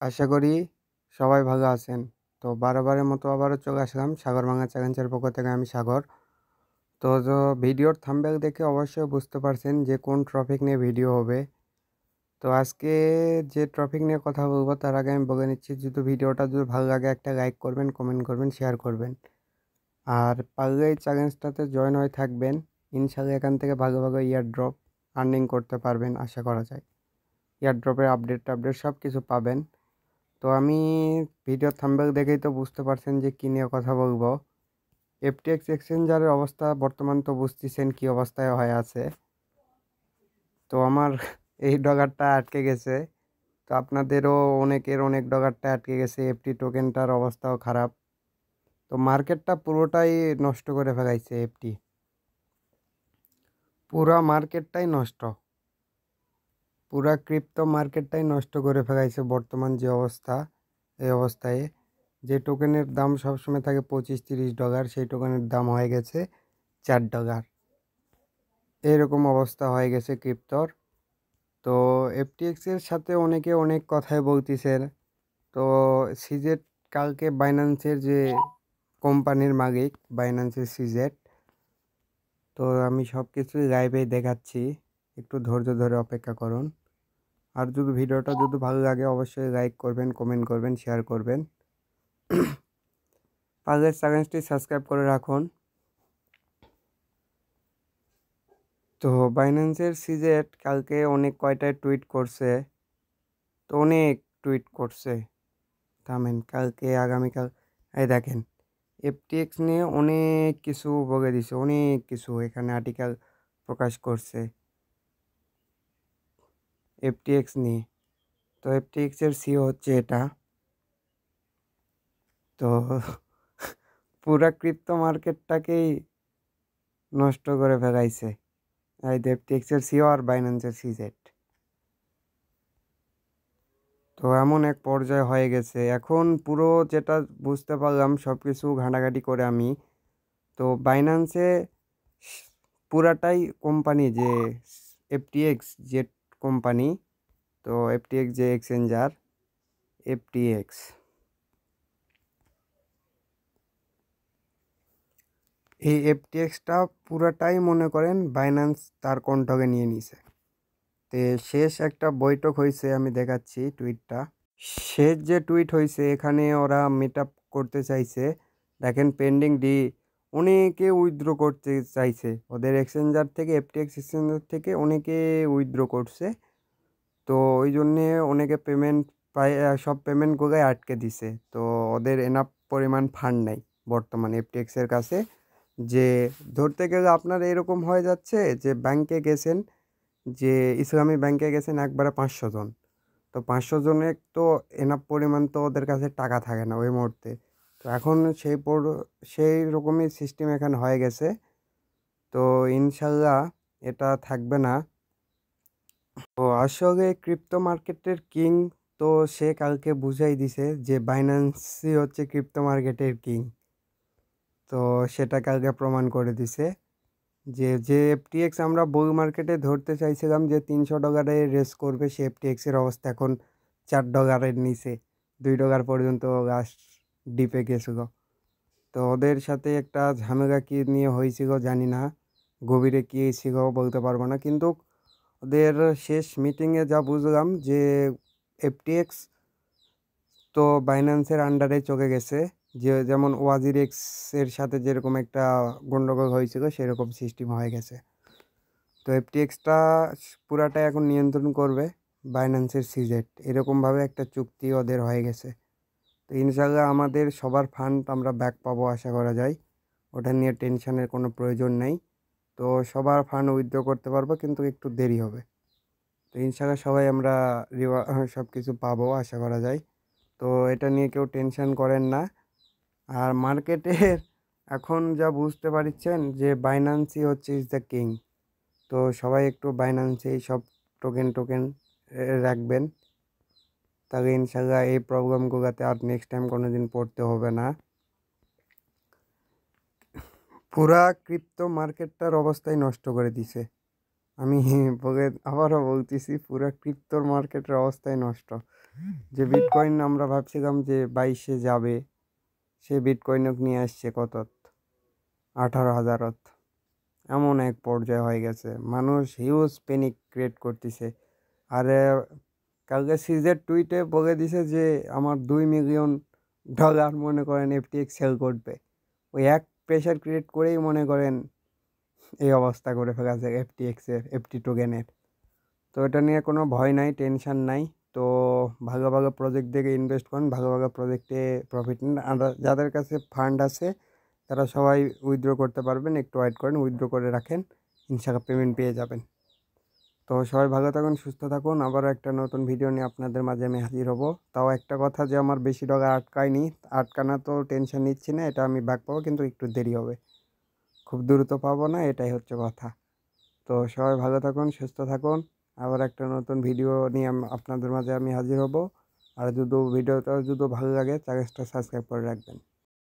আশা করি সবাই ভালো আছেন। তো বারবারের মতো আবারও চলে আসলাম সাগর ভাঙা চ্যালেঞ্জের পক্ষ থেকে আমি সাগর। তো ভিডিওর থাম্বেল দেখে অবশ্যই বুঝতে পারছেন যে কোন ট্রফিক নিয়ে ভিডিও হবে। তো আজকে যে টপিক নিয়ে কথা বলব তার আগে আমি বলে নিচ্ছি যদি ভিডিওটা যদি ভালো লাগে একটা লাইক করবেন, কমেন্ট করবেন, শেয়ার করবেন। আর পারলে এই চ্যালেঞ্জটাতে জয়েন হয়ে থাকবেন। ইনশাল্লাহ এখান থেকে ভালো ভালো ইয়ার ড্রপ আর্নিং করতে পারবেন, আশা করা যায়। ইয়ার ড্রপের আপডেট টাপডেট সব কিছু পাবেন। তো আমি ভিডিও থাম্বেল দেখেই তো বুঝতে পারছেন যে কী নিয়ে কথা বলব। এফটিএক্স এক্সচেঞ্জারের অবস্থা বর্তমান তো বুঝতেছেন কী অবস্থায় হয়ে আছে। তো আমার এই ডগারটা আটকে গেছে। তো আপনাদেরও অনেকের অনেক ডগারটা আটকে গেছে। এফটি টোকেনটার অবস্থাও খারাপ। তো মার্কেটটা পুরোটাই নষ্ট করে ফেলাইছে এফটি পুরা মার্কেটটাই নষ্ট। পুরা ক্রিপ্টো মার্কেটটাই নষ্ট করে ফেলাইছে বর্তমান যে অবস্থা, এই অবস্থায়। যে টোকেনের দাম সবসময় থাকে পঁচিশ তিরিশ ডলার সেই টোকেনের দাম হয়ে গেছে চার ডলার এরকম অবস্থা হয়ে গেছে ক্রিপ্টোর। তো এফটিএক্সের সাথে অনেকে অনেক কথাই বলতেছেন। তো সিজেট কালকে বাইন্যান্সের যে কোম্পানির মালিক বাইন্যান্সের সিজেট তো আমি সব কিছুই লাইভেই দেখাচ্ছি। একটু ধৈর্য ধরে অপেক্ষা করুন। আর যদি ভিডিওটা যদি ভালো লাগে, অবশ্যই লাইক করবেন কমেন্ট করবেন শেয়ার করবেন। পাগলের চ্যানেলটি সাবস্ক্রাইব করে রাখুন। তো বাইন্যান্সের সিজেট কালকে অনেক কয়টায় টুইট করছে? তো অনেক টুইট করছে। থামেন, কালকে, আগামীকাল, এই দেখেন এফটিএক্স নিয়ে অনেক কিছু বলে দিছে, অনেক কিছু এখানে আর্টিকেল প্রকাশ করছে। এফটিএক্স নিয়ে তো এফটিএক্সের সিও হচ্ছে এটা। তো পুরা ক্রিপ্টো মার্কেটটাকেই নষ্ট করে ফেলাইছে। এই এফটিএক্সের সিও আর বাইন্যান্সের সিজেট তো এমন এক পর্যায়ে হয়ে গেছে। এখন পুরো যেটা বুঝতে পারলাম সব কিছু ঘাঁটাঘাঁটি করে আমি, তো বাইন্যান্সে পুরাটাই কোম্পানি যে এফটিএক্স যে কোম্পানি, তো এফটিএক্স যে এক্সচেঞ্জার, এফটিএক্স। এই এফটিএক্সটা পুরাটাই মনে করেন বাইন্যান্স তার কণ্ঠকে নিয়ে নিছে। তে শেষ একটা বৈঠক হয়েছে আমি দেখাচ্ছি টুইটটা। শেষ যে টুইট হয়েছে এখানে ওরা মিট আপ করতে চাইছে। দেখেন পেন্ডিং ডি অনেকে উইথড্র করতে চাইছে। ওদের এক্সচেঞ্জার থেকে এফটিএক্স এক্সচেঞ্জার থেকে অনেকে উইথড্র করছে। তো ওই জন্যে অনেকে পেমেন্ট পাই সব পেমেন্টগুলোই আটকে দিছে। তো ওদের এনাফ পরিমাণ ফান্ড নেই বর্তমানে এফটিএক্সের কাছে। যে ধরতে গেলে আপনার এরকম হয়ে যাচ্ছে যে ব্যাংকে গেছেন, যে ইসলামী ব্যাংকে গেছেন একবারে পাঁচশো জন। তো পাঁচশো জনের তো এনাফ পরিমাণ তো ওদের কাছে টাকা থাকে না ওই মুহূর্তে। তো এখন সেই পর, সেই রকমই সিস্টেম এখানে হয়ে গেছে। তো ইনশাল্লাহ এটা থাকবে না। তো আসলে ক্রিপ্টো মার্কেটের কিং তো সে কালকে বুঝাই দিছে যে বাইন্যান্সই হচ্ছে ক্রিপ্টো মার্কেটের কিং তো সেটা কালকে প্রমাণ করে দিছে যে যে এফটিএক্স আমরা বুল মার্কেটে ধরতে চাইছিলাম যে তিনশো ডলারে রেস করবে, সে এফটিএক্সের অবস্থা এখন চার ডলারের নিচে। দুই ডলার পর্যন্ত লাস্ট ডিপে গেছিল। তো ওদের সাথে একটা ঝামেলা কী নিয়ে হয়েছিল জানি না। গভীরে কী ছিল বলতে পারব না। কিন্তু ওদের শেষ মিটিংয়ে যা বুঝলাম যে এফটিএক্স তো বাইন্যান্সের আন্ডারে চলে গেছে। যে যেমন ওয়াজির এক্সের সাথে যেরকম একটা গণ্ডগোল হয়েছিল সেরকম সিস্টেম হয়ে গেছে। তো এফটিএক্সটা পুরাটা এখন নিয়ন্ত্রণ করবে বাইন্যান্সের সিজেট এরকমভাবে একটা চুক্তি ওদের হয়ে গেছে। তো ইনশাল্লাহ আমাদের সবার ফান্ড আমরা ব্যাক পাবো আশা করা যায়। ওটা নিয়ে টেনশনের কোনো প্রয়োজন নেই। তো সবার ফান্ড উইথড্র করতে পারব কিন্তু একটু দেরি হবে। তো ইনশাল্লাহ সবাই আমরা রিওয়া সব কিছু পাবো আশা করা যায়। তো এটা নিয়ে কেউ টেনশন করেন না। আর মার্কেটের এখন যা বুঝতে পারছেন যে বাইন্যান্সই হচ্ছে ইজ দ্য কিং তো সবাই একটু বাইন্যান্সেই সব টোকেন টোকেন রাখবেন। তাহলে ইনশাল্লাহ এই প্রবলেমগুলোতে আর নেক্সট টাইম কোনো দিন পড়তে হবে না। পুরা ক্রিপ্টো মার্কেটটার অবস্থাই নষ্ট করে দিছে। আমি বলে আবারও বলতেছি, পুরা ক্রিপ্টোর মার্কেটের অবস্থাই নষ্ট। যে বিটকয়েন আমরা ভাবছিলাম যে বাইশে যাবে, সে বিটকয়েনক নিয়ে আসছে কত আঠারো হাজারত। এমন এক পর্যায়ে হয়ে গেছে। মানুষ হিউজ প্যানিক ক্রিয়েট করতেছে। আর কালকে সিজের টুইটে বলে দিছে যে, আমার দুই মিলিয়ন ডলার মনে করেন এফটিএক্স সেল করবে। ওই এক প্রেশার ক্রিয়েট করেই মনে করেন এই অবস্থা করে ফেলেছে এফটিএক্সের এফটি টোকেনের তো এটা নিয়ে কোনো ভয় নাই টেনশন নাই। তো ভালো ভালো প্রজেক্ট দেখে ইনভেস্ট করেন, ভালো ভালো প্রজেক্টে প্রফিট নেন। আর যাদের কাছে ফান্ড আছে, তারা সবাই উইথড্র করতে পারবেন, একটু ওয়েট করেন উইথড্র করে রাখেন ইনশাল্লাহ পেমেন্ট পেয়ে যাবেন। তো সবাই ভালো থাকুন, সুস্থ থাকুন। আবারও একটা নতুন ভিডিও নিয়ে আপনাদের মাঝে আমি হাজির হব। তাও একটা কথা যে আমার বেশি টাকা আটকায়নি, আটকানা তো টেনশন নিচ্ছি না, এটা আমি ব্যাক পাবো, কিন্তু একটু দেরি হবে। খুব দ্রুত পাবো না, এটাই হচ্ছে কথা। তো সবাই ভালো থাকুন, সুস্থ থাকুন। আবার একটা নতুন ভিডিও নিয়ে আপনাদের মাঝে আমি হাজির হব। আর যদি ভিডিওটা যদি ভালো লাগে, চ্যানেলটা সাবস্ক্রাইব করে রাখবেন।